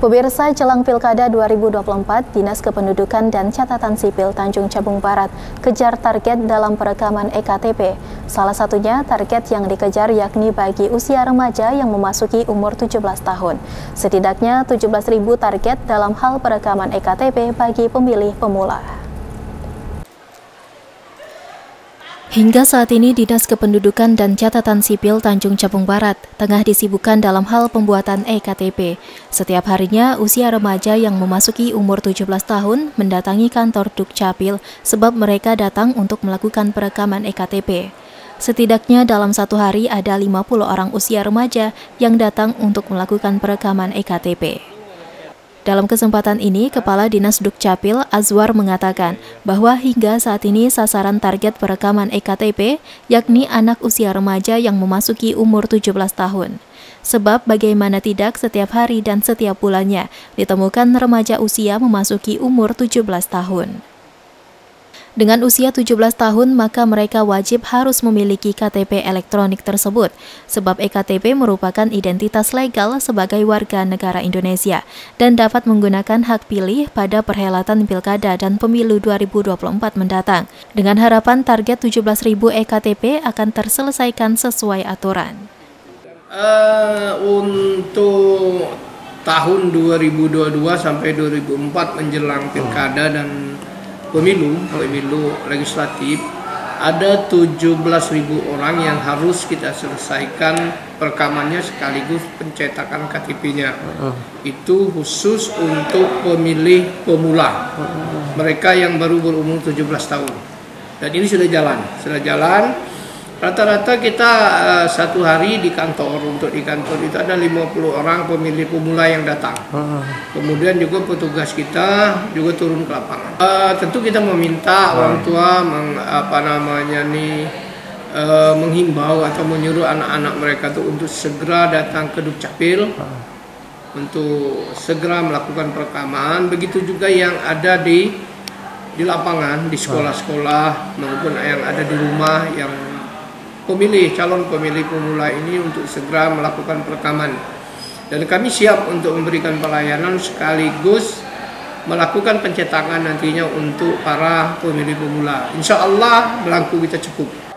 Pemirsa jelang Pilkada 2024, Dinas Kependudukan dan Catatan Sipil Tanjung Jabung Barat kejar target dalam perekaman EKTP. Salah satunya target yang dikejar yakni bagi usia remaja yang memasuki umur 17 tahun. Setidaknya 17.000 target dalam hal perekaman EKTP bagi pemilih pemula. Hingga saat ini, Dinas Kependudukan dan Catatan Sipil Tanjung Jabung Barat tengah disibukkan dalam hal pembuatan EKTP. Setiap harinya, usia remaja yang memasuki umur 17 tahun mendatangi kantor Dukcapil sebab mereka datang untuk melakukan perekaman EKTP. Setidaknya dalam satu hari ada 50 orang usia remaja yang datang untuk melakukan perekaman EKTP. Dalam kesempatan ini, Kepala Dinas Dukcapil Azwar mengatakan bahwa hingga saat ini sasaran target perekaman EKTP yakni anak usia remaja yang memasuki umur 17 tahun. Sebab bagaimana tidak setiap hari dan setiap bulannya ditemukan remaja usia memasuki umur 17 tahun. Dengan usia 17 tahun, maka mereka wajib harus memiliki KTP elektronik tersebut, sebab EKTP merupakan identitas legal sebagai warga negara Indonesia dan dapat menggunakan hak pilih pada perhelatan Pilkada dan Pemilu 2024 mendatang. Dengan harapan target 17.000 EKTP akan terselesaikan sesuai aturan. Uh, untuk tahun 2022 sampai 2004 menjelang Pilkada dan pemilu, pemilu legislatif ada 17.000 orang yang harus kita selesaikan perekamannya sekaligus pencetakan KTP-nya. Uh. Itu khusus untuk pemilih pemula. Mereka yang baru berumur 17 tahun. Dan ini sudah jalan, sudah jalan Rata-rata kita uh, satu hari di kantor untuk di kantor itu ada 50 orang pemilih pemula yang datang. Uh. Kemudian juga petugas kita juga turun ke lapangan. Uh, tentu kita meminta uh. orang tua meng, apa namanya nih uh, menghimbau atau menyuruh anak-anak mereka tuh untuk segera datang ke Dukcapil uh. untuk segera melakukan perekaman. Begitu juga yang ada di di lapangan di sekolah-sekolah maupun yang ada di rumah yang pemilih calon pemilih pemula ini untuk segera melakukan perekaman dan kami siap untuk memberikan pelayanan sekaligus melakukan pencetakan nantinya untuk para pemilih pemula. Insya Allah belangku kita cukup.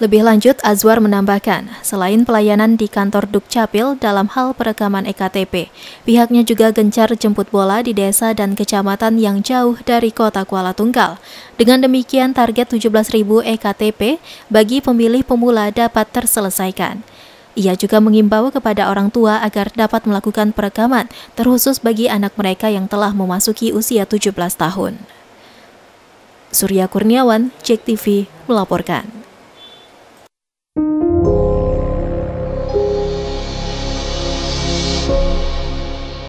Lebih lanjut, Azwar menambahkan, selain pelayanan di kantor Dukcapil dalam hal perekaman EKTP, pihaknya juga gencar jemput bola di desa dan kecamatan yang jauh dari kota Kuala Tunggal. Dengan demikian, target 17.000 EKTP bagi pemilih pemula dapat terselesaikan. Ia juga mengimbau kepada orang tua agar dapat melakukan perekaman, terkhusus bagi anak mereka yang telah memasuki usia 17 tahun. Surya Kurniawan, TV, melaporkan.